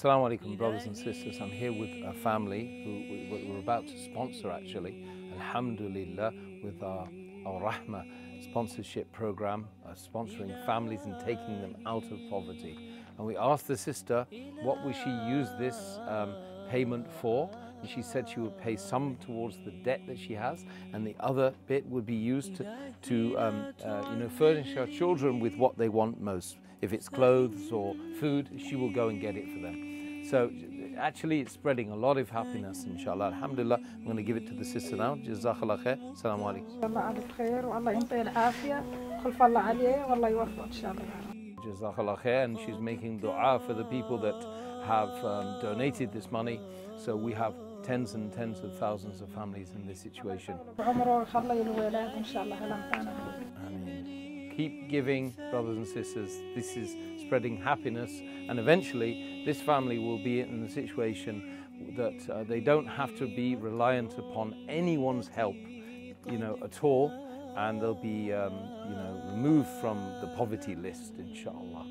Assalamu alaikum, brothers and sisters. I'm here with a family who we- we're about to sponsor actually, Alhamdulillah, with our Al Rahma sponsorship program, uh, sponsoring families and taking them out of poverty. And we asked the sister what would she use this um, payment for. And she said she would pay some towards the debt that she has, and the other bit would be used to, to um, uh, you know, furnish her children with what they want most. If it's clothes or food, she will go and get it for them. So actually, it's spreading a lot of happiness, inshallah. Alhamdulillah, I'm going to give it to the sister now. Jazakallah khair. Assalamu alaikum. الله على الخير والله ينطيه العافية خلف الله عليه والله يوفقه إن شاء الله يا رب. Jazakallah khair. And she's making dua for the people that have um, donated this money. So we have tens and tens of thousands of families in this situation. Keep giving, brothers and sisters. This is spreading happiness, and eventually, this family will be in the situation that uh, they don't have to be reliant upon anyone's help, you know, at all, and they'll be, um, you know, removed from the poverty list, inshallah.